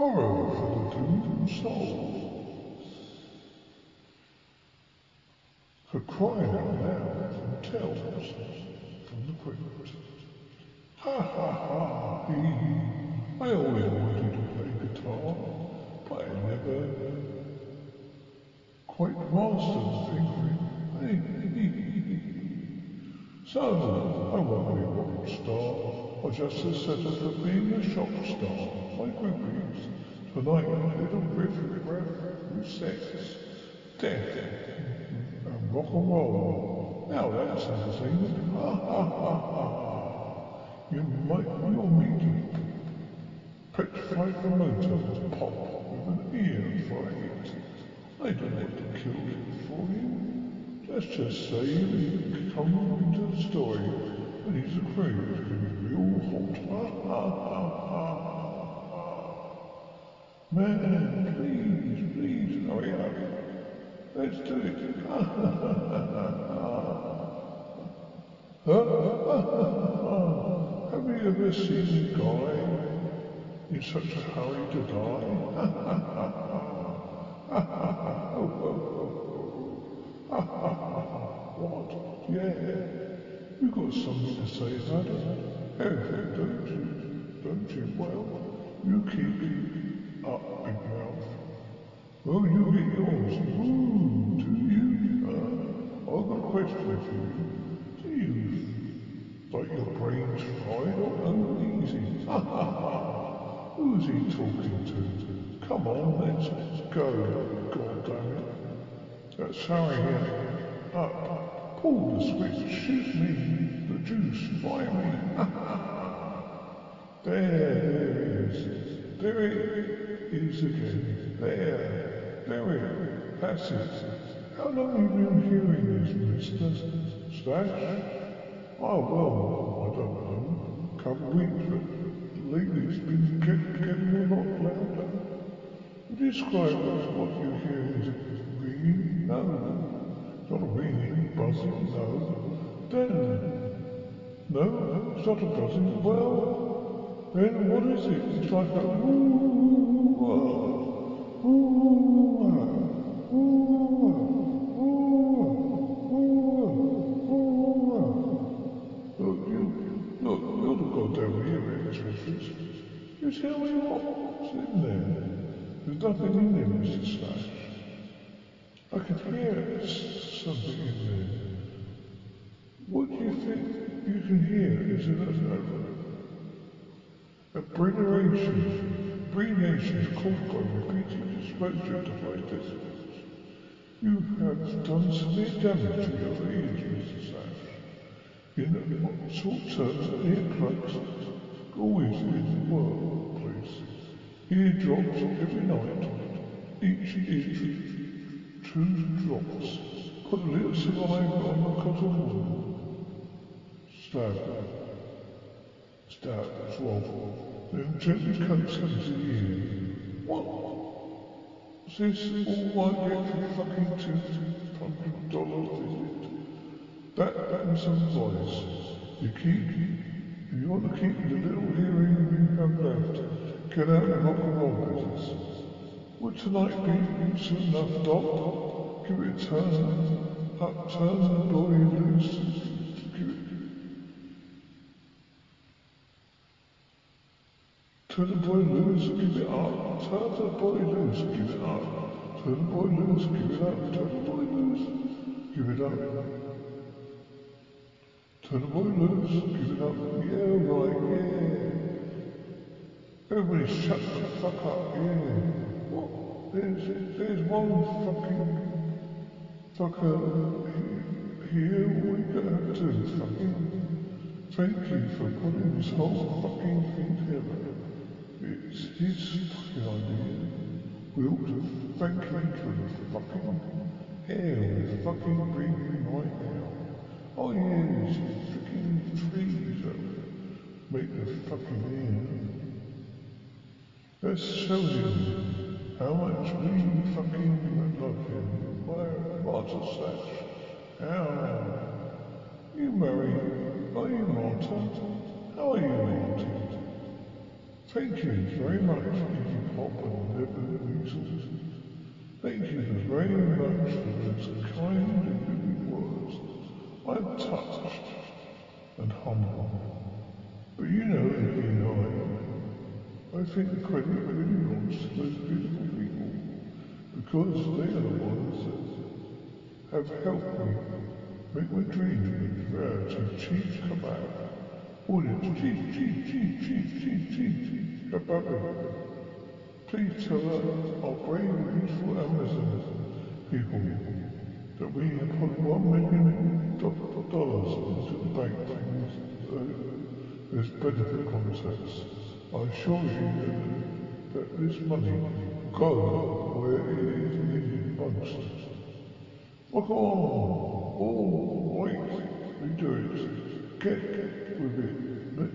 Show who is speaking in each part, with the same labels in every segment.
Speaker 1: Horror for the doomed soul. For crying out loud from tales from the crypt. Ha ha ha, hee. I always wanted to play guitar, but I never quite mastered fingering. So, I won't be a rock star, or just a setup for being a shock star. My groupies, tonight a little riff riff with sex, death, and rock and roll. Now that's entertainment. Ha ha ha ha. You might meet a petrified promoter pop with an ear for a hit. I don't want to kill it for you. Let's just say he come into the story he's who's going to be real hot. Man, please, please hurry up. Let's do it. Ha ha ha ha ha. Ha ha ha ha. Have you ever seen a guy in such a hurry to die? Ha ha ha ha. Ha ha ha. Oh, oh, oh. Ha ha ha ha. What? Yeah. You got something to say about it? Oh, don't you? Don't you? Well, you keep it up, big mouth. Oh, you get yours. Ooh, do you? Uh, I've got a question for you. Do you like your brains fried or oh, easy? Ha ha ha. Who's he talking to? Come on, let's go. God damn it. That's Harry here. Up. Pull the switch. Shoot me. The juice. Buy me. Ha ha ha. There, there he There. There he That's it. How long have you been hearing this, Mr. Slash? Oh, well, I don't know. Couple of weeks, but lately it's been getting a lot louder. Describe what you hear is ringing? No, it's not a ringing, buzzing, no. Then, no, it's not a buzzing. Well, then what is it? It's like a woo, woo, woo, Look, you, look, you're the goddamn earrings, Richards. You tell me what's in there. There's nothing in there, Mr. Slash. I can hear something in there. What do you think you can hear? Is it a, Abbreviation is caused by repeated high decibels. You have done severe damage to your ears, Mr. Slash. In short term, earplugs always in the workplace. Eardrops every night. Each ear two drops. Put a little saliva on the cotton wool. Stab. Stab, swallow. The ear. What? Is this all I get for fucking two hundred dollars, is it? That, and some advice. You keep, you want to keep the little hearing you have left. Get out of rock and roll business. Would tonight be soon enough, Doc? Give it a turn, up, turn the boy loose. Give it. Turn the boy loose, give it up. Turn the boy loose, give it up. Turn the boy loose, give it up. Turn the boy loose, give it up. Boy loose, give it up. Yeah, right, yeah. Everybody shut the fuck up, yeah. What? There's, there's one fucking fucker here. Gonna have to? Fucking thank you for putting this whole fucking thing together. It's his fucking idea. We ought to thank him for the fucking hell he's fucking breathing right now. Oh there's freaking trees that make the fucking air. Let's show him how much we fucking love him. Why, Martha Slash? How? You marry? Are you Martha? How are you, Martha? Thank you very much, you hop and never measles. Thank you very much for those kind and giving words. I'm touched and humble. But you know, again, I, I think credit really belongs to those beautiful people because they are the ones that have helped me make my dream reality. Chief kebab. Audience, kebab. Please tell our brave and beautiful Amazon people that we have put one million dollars into the bank this benefit contest. I assure you that, this money will go where it is needed most. Look on! Oh, wait, we do it. Get with it. Let-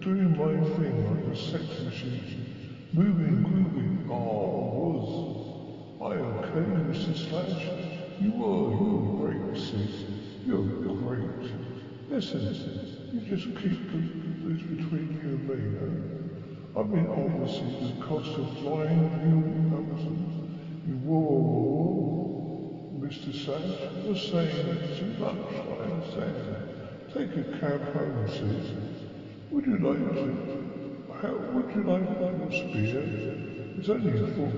Speaker 1: Doing my thing like a sex machine. Moving, grooving. Oh, was. I okay, Mr. Slash? You are, you were great, sis. You're great. Listen, you just keep this between you and me, huh? I mean, obviously, the cost of flying you Amazon. You whoa, Mr. Slash, you're saying too much, I understand. Take a cab home, sis. Would you like to? How would you like your spear? It's only a foot.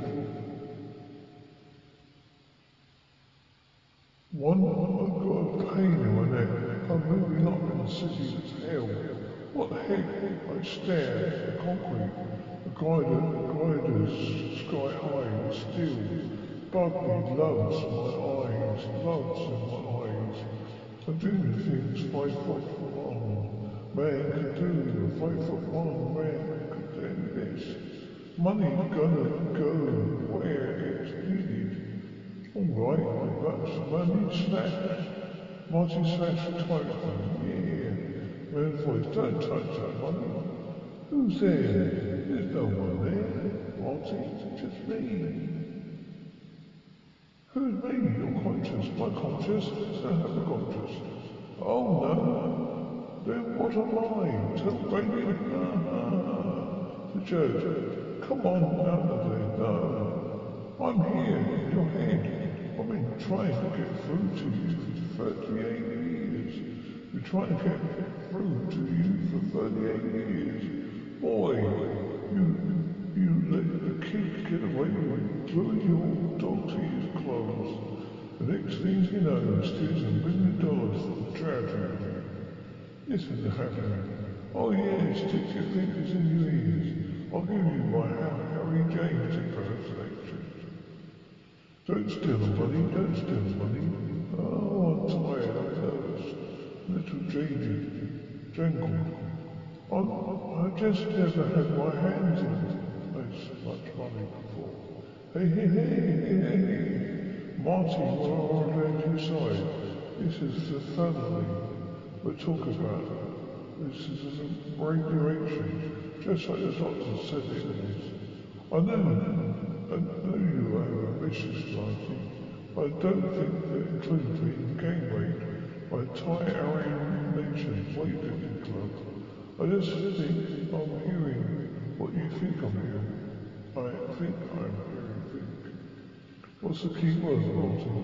Speaker 1: One, I've got a pain in my neck. I'm moving up in the city that's hell. What the heck? I stare at the concrete. The glider, the glider's sky high and still. Buggy loves my eyes, loves in my. I'm doing things five foot one man can do. Five foot one man could do this. Money's gonna go where it's needed. All right, that's money slash. Marty slash Tyson. Yeah. Man's voice, don't touch that money. Who's there? There's no one there. Marty, just me. Who's me? Your conscious. My conscious? I don't conscious. Oh no. Then what a lie. Tell radio? The joke. Come on out of there. I'm here in your head. I've been trying to get through to you for 38 years. Been trying to get through to you for 38 years. Boy, you you let the kid get away with ruin your dog's ears closed. The next thing you know, steals a million dollars from charity. This isn't happening. Oh yeah, stick your fingers in your ears. I'll give you my Harry James impersonation. Don't steal the money, don't steal the money. Oh, I'm tired, I'm nervous. Little jaded, jangled. I'm, I just never had my hands in this much money before. Hey, hey, hey, hey, hey. Marty, we're on your side. This is the family we're talking about. This is a regulation, just like the doctor said it is. I know, I know you have a vicious liking. I don't think that includes being gang raped by Thai Aryan Nation weightlifting club. I just think I'm hearing what you think I'm hearing. I think I'm hearing think. What's the key word, Martin?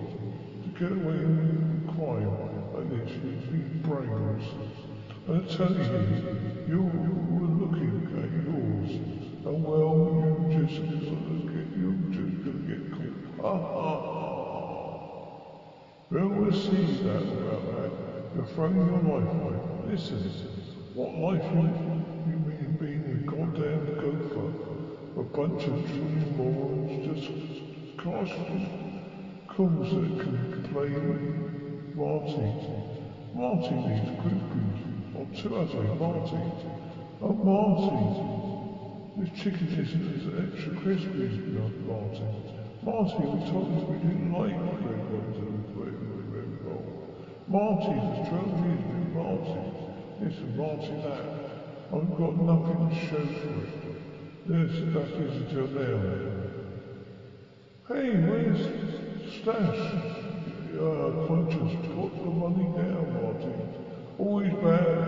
Speaker 1: To get away from crime like this, you need brains. And I tell you, you were looking at yours, and well, you just gonna get, you just gonna get caught. Ha ha ha. Well, we'll see that about that. You're throwing your life away. Listen, what life bunch of trillion morons just casting calls that can play Marty. Marty needs groupies. Or two other Marty. Oh, Marty. This chicken isn't as extra crispy as not Marty. Marty, we told us we didn't like red ones and red, red roll. Marty, for 12 years been Marty. Listen, Marty that. I've got nothing to show for it. Yes, that is now. Hey, where's Stash? Uh, conscious, put the money down, Marty. Always bad,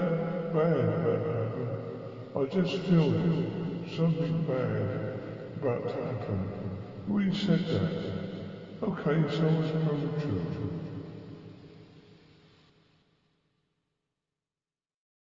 Speaker 1: bad, bad happen. I just feel something bad about to said that. Okay, so it's premature.